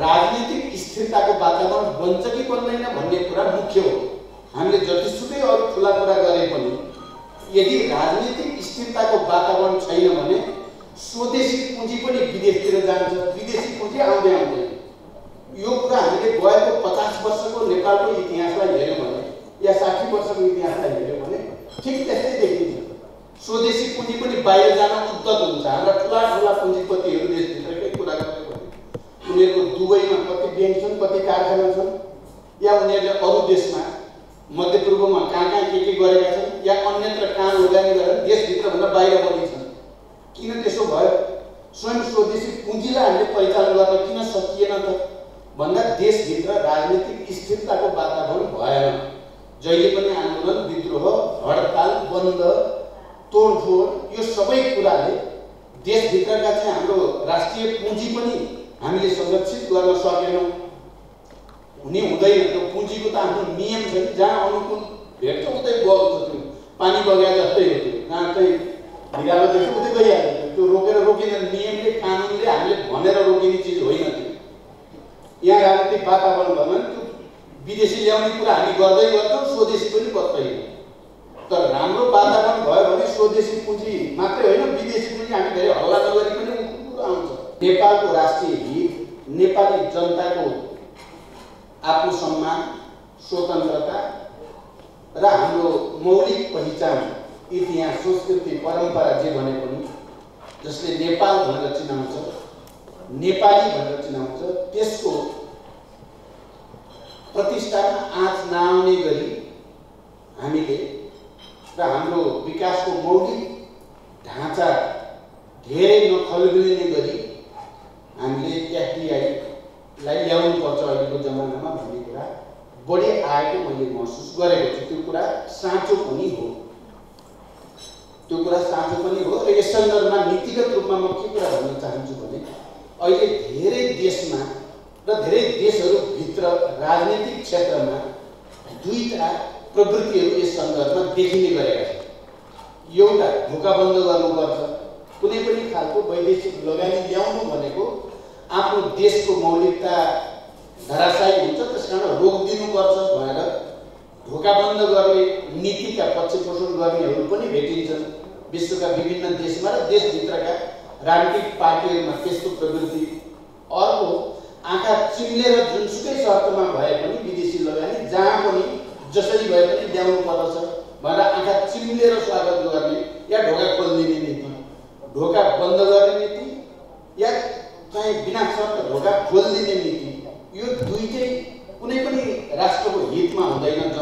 राजनीतिक स्थिरताको वातावरण बन्छ कि बन्दैन भन्ने कुरा मुख्य हो। हामीले जतिसुकै अरू ठुला कुरा गरे पनि यदि राजनीतिक स्थिरताको वातावरण छैन भने स्वदेशी पुँजी पनि विदेशतिर जान्छ विदेशी पुँजी आउँदै आउँदैन। यो कुरा हामीले गएको पचास वर्षको नेपालको इतिहासलाई हेऱ्यौँ भने या साठी वर्षको इतिहासलाई हेऱ्यौँ भने ठिक त्यस्तै देखिन्छ। स्वदेशी पुँजी पनि बाहिर जान उद्दत हुन्छ। हाम्रा ठुला ठुला पुँजीपतिहरू कुरा गऱ्यो भने उनीहरूको दुबईमा कति ब्याङ्क छन् कति कारखाना छन् या उनीहरूले अरू देशमा मध्यपूर्वमा कहाँ कहाँ के के गरेका छन् या अन्यत्र कहाँ लगानी गरेर देशभित्रभन्दा बाहिर बढी छन् किन त्यसो भयो? स्वयं स्वदेशी पुँजीलाई हामीले परिचालन गर्न किन सकिएन त? भन्दा देशभित्र राजनीतिक स्थिरताको वातावरण भएन। जहिले पनि आन्दोलन विद्रोह हडताल बन्द तोडफोड यो सबै कुराले देशभित्रका चाहिँ हाम्रो राष्ट्रिय पुँजी पनि हामीले संरक्षित गर्न सकेनौँ। हुने हुँदैन त्यो पुँजीको त आफ्नो नियम छ नि जहाँ अनुकूल भेट्छ उतै बग्छ त्यो। पानी बगेर जस्तै हो त्यो। जहाँ चाहिँ भिरालो देख्छ उतै गइहाल्छ त्यो। रोकेर रोकिँदैन नियमले कानुनले हामीले भनेर रोकिने चिज होइन त्यो। यहाँ राजनीतिक वातावरण भयो भने त्यो विदेशी ल्याउने कुरा हामी गर्दै गर्छौँ स्वदेशी पनि बच्दैन तर राम्रो वातावरण भयो भने स्वदेशी पुँजी मात्रै होइन विदेशी पुँजी हामी धेरै हल्ला नगरी पनि कुरो आउँछ नेपालको राष्ट्रिय हित नेपाली जनताको आत्मसम्मान स्वतन्त्रता र हाम्रो मौलिक पहिचान इतिहास संस्कृति परम्परा जे भने पनि जसले नेपाल भनेर चिनाउँछ नेपाली भनेर चिनाउँछ त्यसको प्रतिष्ठामा आँच नआउने गरी हामीले र हाम्रो विकासको मौलिक ढाँचा धेरै नखल्बिने गरी हामीले एफडिआईलाई ल्याउनुपर्छ अहिलेको जमानामा भन्ने कुरा बढी आएको मैले महसुस गरेको छु। त्यो कुरा साँचो पनि हो। त्यो कुरा साँचो पनि हो र यस सन्दर्भमा नीतिगत रूपमा म के कुरा भन्न चाहन्छु भने अहिले धेरै देशमा र धेरै देशहरूभित्र राजनीतिक क्षेत्रमा दुईवटा प्रवृत्तिहरू यस सन्दर्भमा देखिने गरेका छन्। एउटा ढोका बन्द गर्नुपर्छ। कुनै पनि खालको वैदेशिक लगानी ल्याउनु भनेको आफ्नो देशको मौलिकता धराशायी हुन्छ त्यस कारण रोकिदिनुपर्छ भनेर ढोका बन्द गर्ने नीतिका पक्ष पोषण गर्नेहरू पनि भेटिन्छन्। विश्वका विभिन्न देशमा र देशभित्रका राजनीतिक पार्टीहरूमा त्यस्तो प्रवृत्ति। अर्को आँखा चिम्लेर जुनसुकै शर्तमा भए पनि विदेशी लगानी जहाँ पनि जसरी भए पनि ल्याउनु पर्दछ भनेर आँखा चिम्लेर स्वागत गर्ने या ढोका खोलिदिने नीति ढोका बन्द गर्ने नीति या चाहिँ बिना शर्त ढोका खोलिदिने नीति। यो दुइटै कुनै पनि राष्ट्रको हितमा हुँदैन